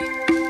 spring.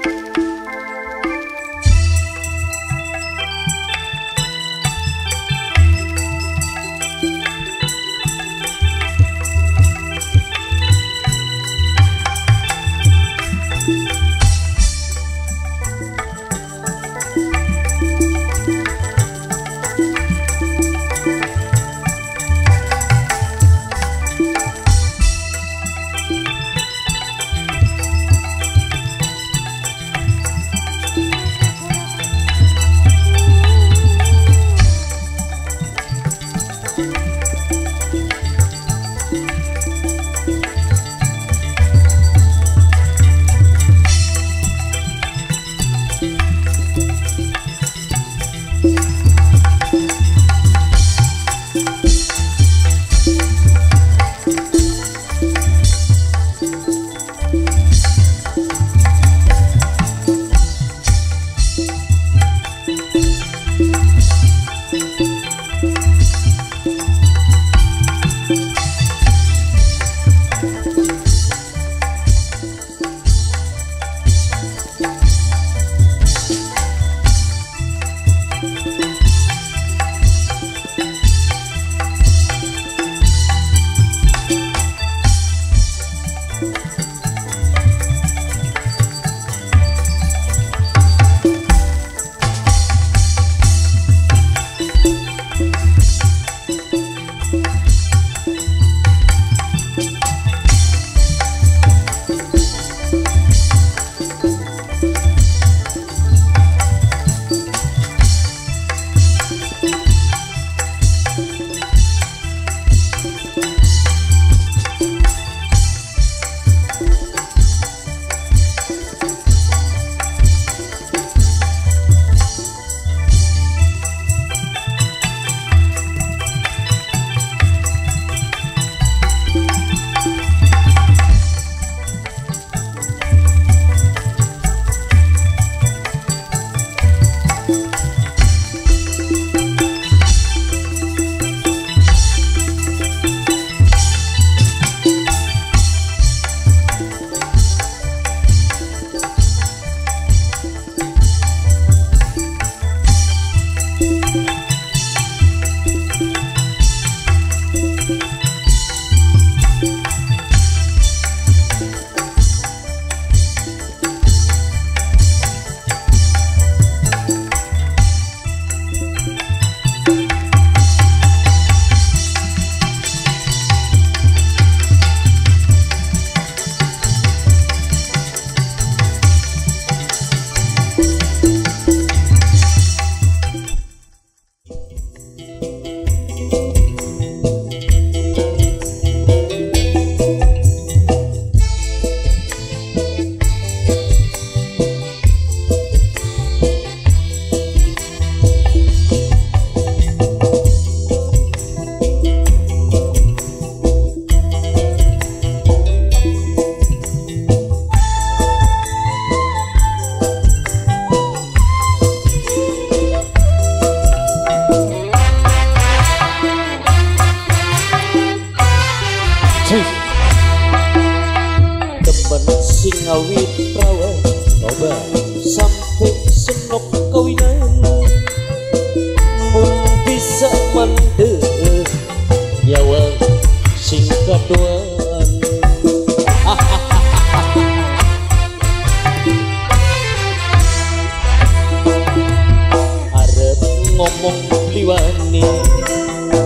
mong liwani.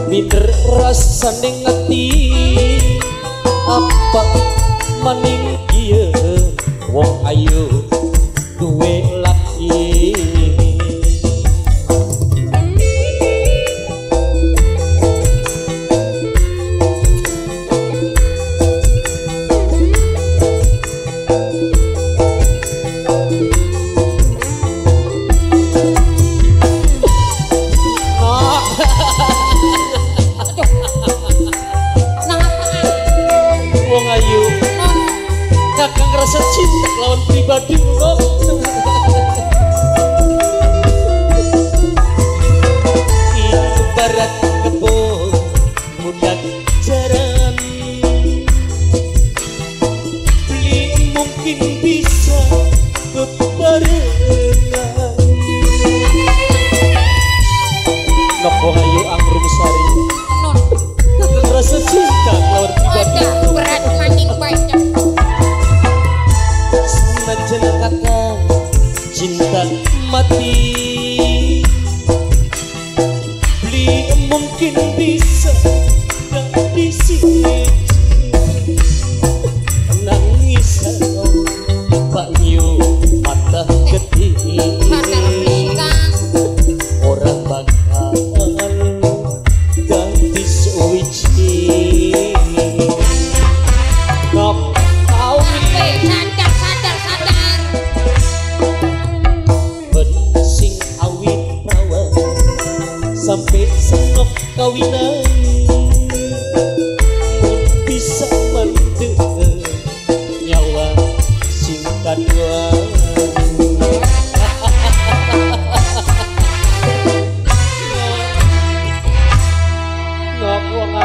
Witer rasa nengati Apa maning kie Wong ayu duwe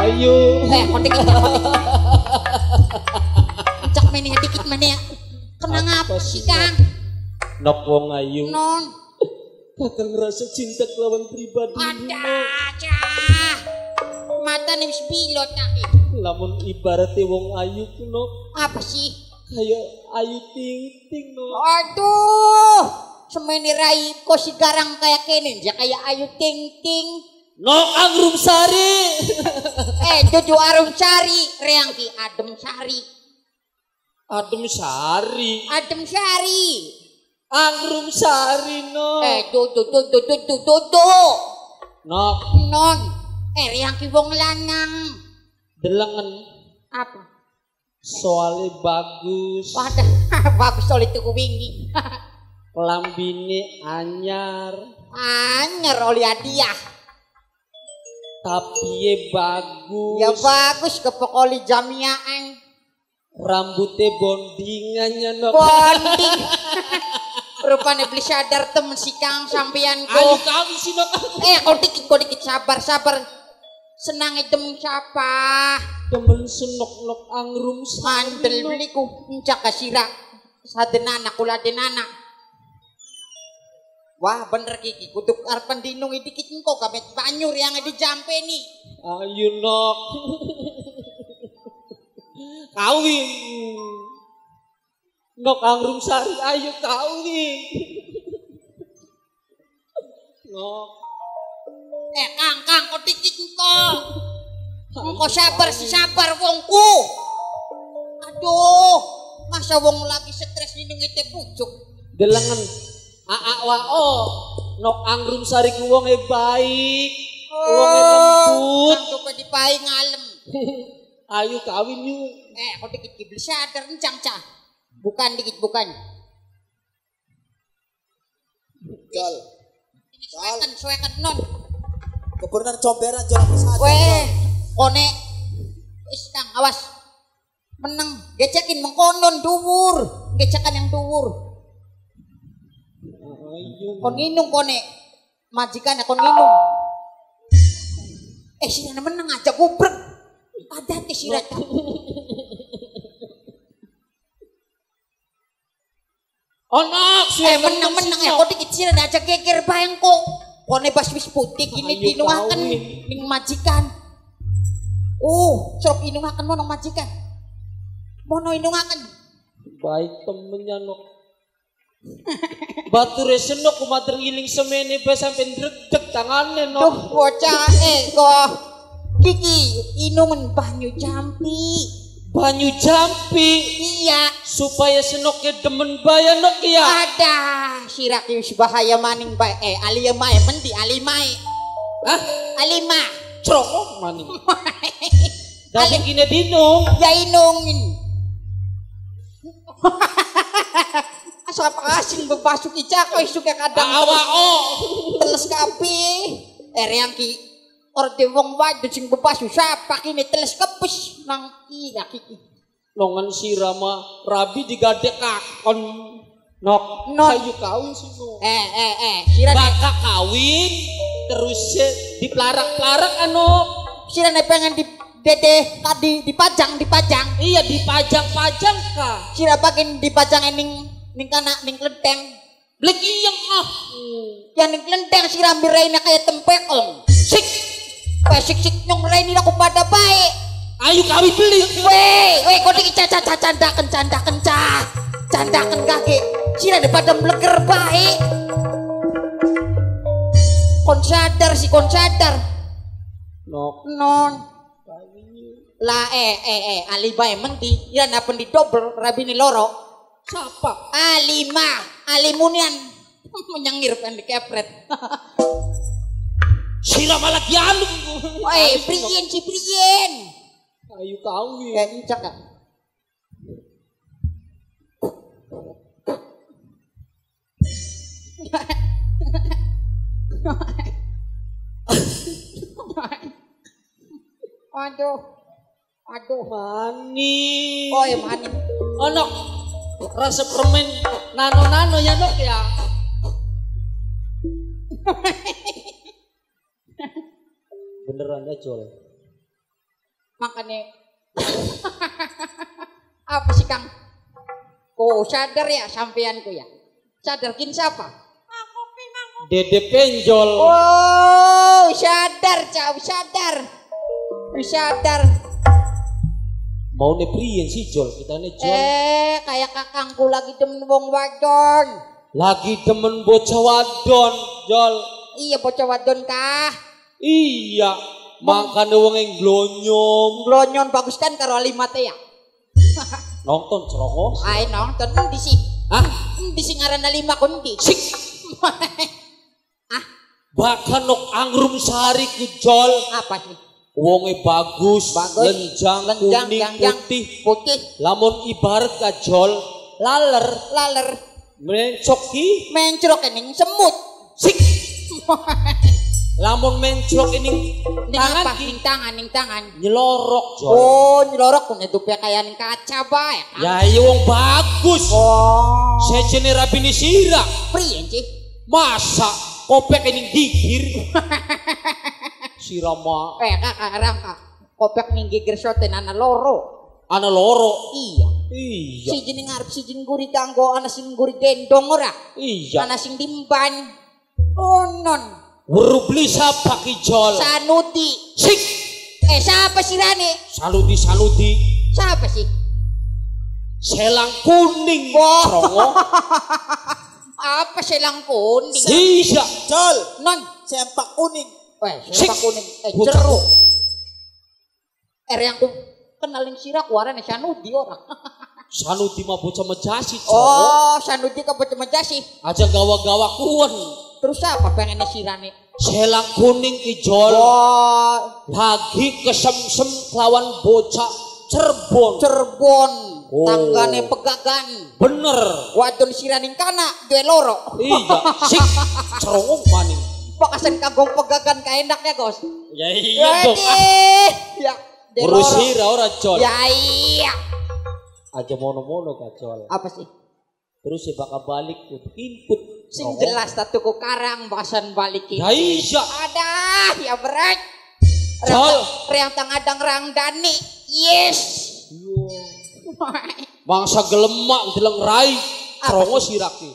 ayu Eh, kau dikit. Cak meneh dikit meneh. Kenang apa sih, Kang? Nok wong ayu Non. Kakang ngerasa cinta kelawan pribadi Ada cah. Mata nih bilot kaki. Lamun ibaratnya wong ayu ku nok Apa sih? Kayak ayu ting ting nok Aduh. Semeni rai kok si garang kayak kene dia kayak ayu ting ting. Nok angrum sari Eh, Jojo Arum Sari, Reangki Adem Sari. Adem sari Adem Sari. Angrum sari nok Eh, Dodo Dodo Dodo Dodo. Nok Non. Eh, Reangki wong lanang. delengen Apa? soalnya bagus Wadah, bagus soal itu wingi. Lambine anyar Anyer oleh hadiah. Tapi ye bagus Ya bagus ke pokoli jamiaan. Rambutnya bondingannya nok Bonding. Rupanya beli sadar temen si Kang sampean Ayo kok. kami sih nok Eh, kau dikit, kau dikit sabar, sabar. Senang itu siapa? Temen senok nok angrum Mandel beli ku encak kasira. Sadenana kula denana. Wah bener kiki kuduk arpan dinungi dikit engko kabet banyur yang di jampe nih. Ayo nok. kawin. Nok angrum sari ayo kawin. nok. Eh kang kang kau dikit engko. Engko sabar si sabar wongku. Aduh, masa wong lagi stres dinungi teh pucuk. Delengen. Aa wa o. Nok angrum sari ku wong e baik. Wong e lembut. Kang coba dipai ngalem. Ayo kawin yuk. Eh, kau dikit kibli sadar encang cah. Bukan dikit bukan. Gal, Ini suekan suekan non. kebenaran comberan jalan pesawat. Weh, kone. Wis kang awas. Menang, gecekin mengkonon dhuwur. Gecekan yang dhuwur. Kon nginung kone. Majikan kon nginung. Eh, sirana menang aja gubrek. Ada teh sirata. Oh nok. Eh, menang menang ya kok dikit sirana aja geger bayang kok. Kone bas wis putih ini Ayo, dinungaken ning majikan. Oh, sok inungaken mono majikan. Mono inungaken. Baik temennya nok. Batu resenok kumater ngiling semene ba sampai ndredeg tangannya Duh, nok. bocah eh kok Kiki inungan banyu jampi. Banyu jampi Iya, supaya senoknya demen baya nok ya. ada sirak wis bahaya maning bae. Eh, alia mae mendi alimae. Hah? Alima. Crok maning. Dami kina dinong. Ya inungin. Pakasing bebasuk icak koy suka kadang Awa o. teles kapi. Eh reangki orde wong wadu sing bebasu sapa kini teles kepes nang iya kiki. Nongan si Rama Rabi digadek kakon. Nok. Nok. Ayo kawin sih. Eh eh eh sira Baka kawin terus eh, diplarak-plarak anu. sira pengen di dede tadi dipajang dipajang. Iya dipajang-pajang kah. Sira bagian dipajang ning ning kana ning klenteng. Iyang ah. Yang ning klenteng sira miraina kayak tempekong. Sik. Pesik sik nyong raini aku pada baik. Ayo kawin beli. Weh, weh kau dikit caca caca candakan candakan cah. Candakan kaki. Sira daripada meleger baik. sadar si kon sadar. Nok. Non. Lah eh eh eh alibay menti yan apa di double rabi ni loro. Siapa? Alima, alimunian menyengir kan dikepret. Sila malah dialung. Oi, prien si prien. Ayo kau Ya ya. incak kan. Aduh. Aduh. Manis. Oh, ya manis. Oh, Rasa permen nano-nano ya, Nok ya. Beneran ya, Jol. Makanya apa sih Kang? Oh, sadar ya sampeanku ya. Sadar kin siapa? Dede penjol. Oh, sadar, cau, sadar. Sadar. Mau nih prien sih, Jol. Kita nih, Jol. Eh, kayak kakangku lagi temen wong wadon. Lagi demen bocah wadon, Jol. Iya bocah wadon kah? Iya. Makanya wong yang glonyom. Glonyon bagus kan karo alimat ya. Nonton cerongos. Ay nonton di si. Hah? Di si ngaran lima kundi. Sik. Bahkan nok angrum sari ku, Jol. Apa sih? Wonge bagus, Bagus. lenjang, Lenjang, kuning, yang, yang. putih. Putih, Lamun ibarat kajol, laler, laler, mencok ki, mencrok kening semut. sik. Lamun mencok ini tangan apa? Ning tangan, ning tangan. nyelorok jol. Oh, nyelorok kun itu kayak ning kaca bae. Ya iya wong bagus. Oh. Jenis rapi ni sira. Sih? Masa kopek ini digir. Sirama Eh, kakak rangka. Kopek ning geger soten ana loro. ana loro. Iya. Iya. Si jeneng ngarep si jeneng guri tanggo ana sing guri gendong ora. Iya. Ana sing dimban. Oh non. Weru beli siapa ki jol? Sanuti. Sik. Eh siapa sih Rani? Saluti saluti. Siapa sih? Selang kuning. Wah. Cerongo. Apa selang kuning? Iya. Jol, Non. sempak kuning. Weh, kuning. Eh jeruk. Er yang ku kenalin sira kuarane Sanuti ora. Saluti mah bocah mejasi cerongo. Oh, Sanuti ka bocah sih. Aja gawa-gawa kuan. Terus apa pengen sirane? Selang kuning ki jol. Oh, Lagi kesem-sem lawan bocah Cirebon. Cirebon. Oh. Tanggane pegagan. Bener. Wadon siraning kana duwe loro. Iya. Sik. Cerongo maning. Pakasen kagong pegagan ka enak ya, Gos. Ya iya dong. Ah, Ya. duwe Urus loro. sira ora jol. Ya iya. Aja mono-mono ka jol. Apa sih? Terus ya bakal balik input. Sing Cerongo. jelas tatuku karang bakasan balikin. Ya iya. Ada ya berat. Jol. Reang tangadang rang dani. Yes. Bangsa gelemak deleng rai. Cerongo siraki.